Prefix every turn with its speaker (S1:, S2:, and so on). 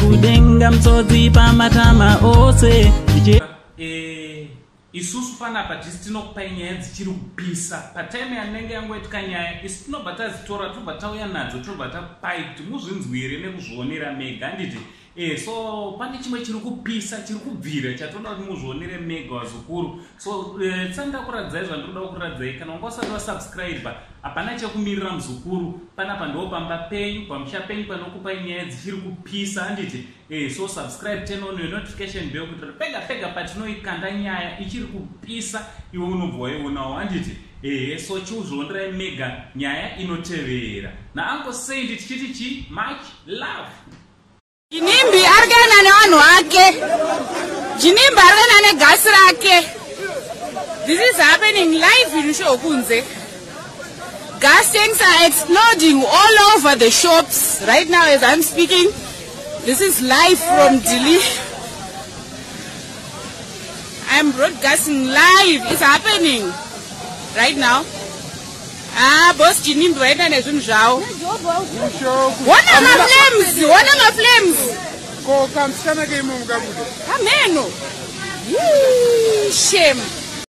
S1: kudenga mtsodzi pamatama ose.
S2: Eh, isusu panapa tisi tinokupai nyaya dzichiri kupisa pataime yanenge yangoitika nyaya isi tinobva tazitora tobva tauya nadzo tobva tapai kuti muzvinzwire nekuzvionera mega handiti e, so pane chimwe chiri kupisa chiri kubvira chatoda kuti muzvionere mega wazukuru. So e, tsanda kuradzai zvandiroda kuradzai kana wanga usati wasubscribe hapana chekumirira muzukuru. Panapa ndo pamba penyu pamusha penyu panokupai nyaya dzichiri kupisa handiti e, so subscribe tenono notification bell kuti pega pega patinoikanda nyaya ichiri kupisa iwe unobva waionawo. Handiti ehe so chiuzvionerai mega nyaya inotevera. Naango sendi tichiti chi? Much love
S3: jinimbi ari kuenda nevanhu vake jinimbi ari kuenda negasi rake this is happening live in show kunze gas tanks are exploding all over the shops. Right now as i'm speaking this is live from dili. I'm broadcasting live. It's happening right now ah bos jinimbi vaenda nezvinhu zvavo wona maflames wona maflames
S4: ko kamusikana keimomo kabuda
S3: ameno. Shame